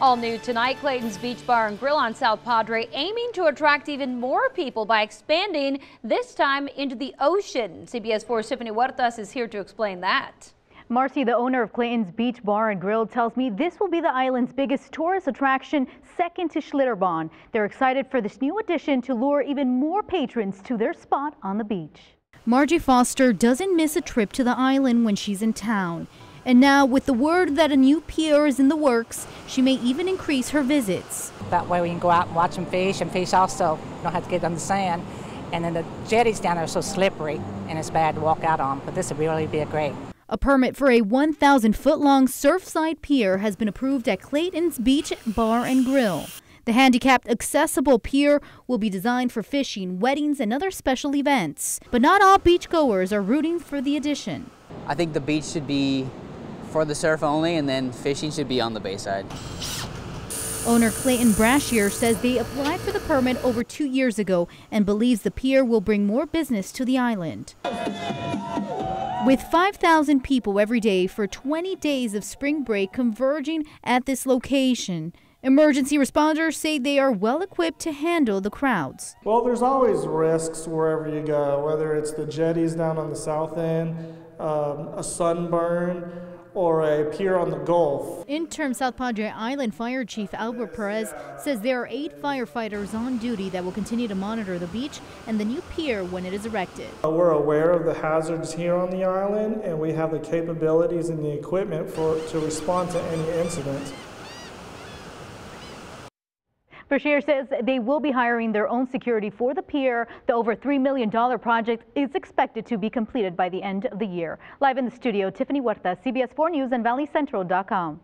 All new tonight, Clayton's Beach Bar and Grill on South Padre aiming to attract even more people by expanding this time into the ocean. CBS 4's Tiffany Huertas is here to explain that. Marcy, the owner of Clayton's Beach Bar and Grill, tells me this will be the island's biggest tourist attraction, second to Schlitterbahn. They're excited for this new addition to lure even more patrons to their spot on the beach. Margie Foster doesn't miss a trip to the island when she's in town. And now, with the word that a new pier is in the works, she may even increase her visits. That way we can go out and watch them fish and fish also. You don't have to get on the sand. And then the jetties down there are so slippery and it's bad to walk out on, but this would really be a great. A permit for a 1,000 foot long surfside pier has been approved at Clayton's Beach Bar and Grill. The handicapped accessible pier will be designed for fishing, weddings, and other special events. But not all beachgoers are rooting for the addition. I think the beach should be for the surf only, and then fishing should be on the bayside. Owner Clayton Brashear says they applied for the permit over two years ago and believes the pier will bring more business to the island. With 5,000 people every day for 20 days of spring break converging at this location, emergency responders say they are well equipped to handle the crowds. Well, there's always risks wherever you go, whether it's the jetties down on the south end, um, a sunburn, or a pier on the Gulf. Interim South Padre Island Fire Chief Albert Perez says there are eight firefighters on duty that will continue to monitor the beach and the new pier when it is erected. Uh, we're aware of the hazards here on the island and we have the capabilities and the equipment for to respond to any incident. Brashear says they will be hiring their own security for the pier. The over $3 million project is expected to be completed by the end of the year. Live in the studio, Tiffany Huerta, CBS 4 News and ValleyCentral.com.